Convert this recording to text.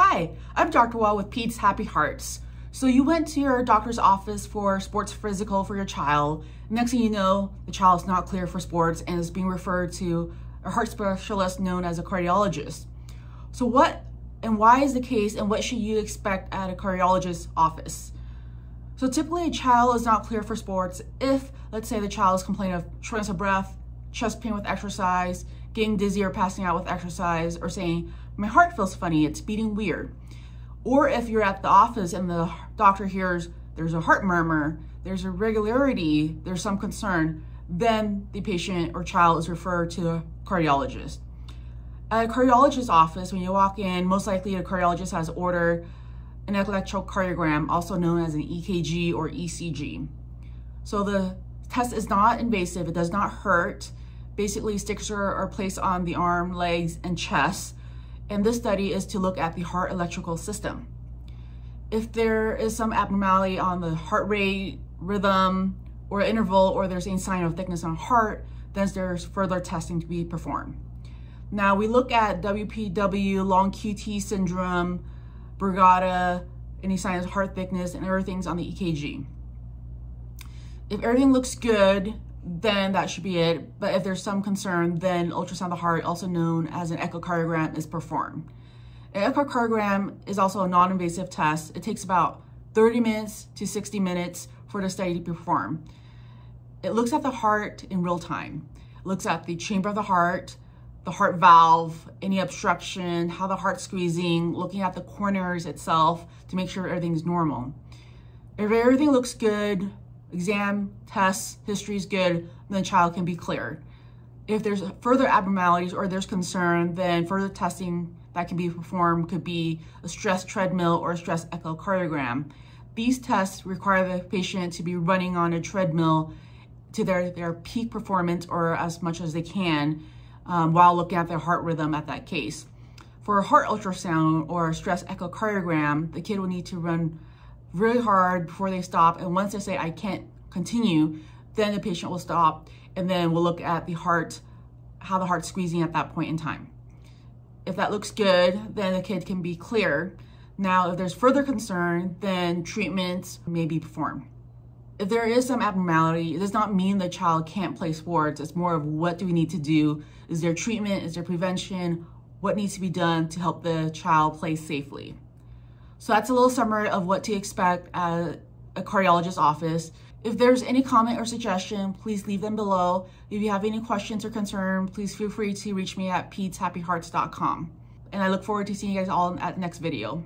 Hi, I'm Dr. Hua with Peds Happy Hearts. So you went to your doctor's office for sports physical for your child. Next thing you know, the child is not clear for sports and is being referred to a heart specialist known as a cardiologist. So what and why is the case and what should you expect at a cardiologist's office? So typically a child is not clear for sports if, let's say the child is complaining of shortness of breath, chest pain with exercise, getting dizzy or passing out with exercise, or saying, my heart feels funny, it's beating weird. Or if you're at the office and the doctor hears there's a heart murmur, there's irregularity, there's some concern, then the patient or child is referred to a cardiologist. At a cardiologist's office, when you walk in, most likely a cardiologist has ordered an electrocardiogram, also known as an EKG or ECG. So the test is not invasive, it does not hurt. Basically, stickers are, placed on the arm, legs, and chest. And this study is to look at the heart electrical system. If there is some abnormality on the heart rate, rhythm, or interval, or there's any sign of thickness on heart, then there's further testing to be performed. Now we look at WPW, long QT syndrome, Brugada, any signs of heart thickness, and everything's on the EKG. If everything looks good, then that should be it. But if there's some concern, then ultrasound of the heart, also known as an echocardiogram, is performed. An echocardiogram is also a non-invasive test. It takes about 30 minutes to 60 minutes for the study to perform. It looks at the heart in real time. It looks at the chamber of the heart, the heart valve, any obstruction, how the heart's squeezing, looking at the corners itself to make sure everything's normal. If everything looks good, exam, tests, history is good, then the child can be cleared. If there's further abnormalities or there's concern, then further testing that can be performed could be a stress treadmill or a stress echocardiogram. These tests require the patient to be running on a treadmill to their, their peak performance or as much as they can um, while looking at their heart rhythm at that case. For a heart ultrasound or a stress echocardiogram, the kid will need to run really hard before they stop. And once they say, I can't continue, then the patient will stop and then we'll look at the heart, how the heart's squeezing at that point in time. If that looks good, then the kid can be clear. Now, if there's further concern, then treatments may be performed. If there is some abnormality, it does not mean the child can't play sports. It's more of what do we need to do? Is there treatment? Is there prevention? What needs to be done to help the child play safely? So that's a little summary of what to expect at a cardiologist's office. If there's any comment or suggestion, please leave them below. If you have any questions or concern, please feel free to reach me at pedshappyhearts.com. And I look forward to seeing you guys all at the next video.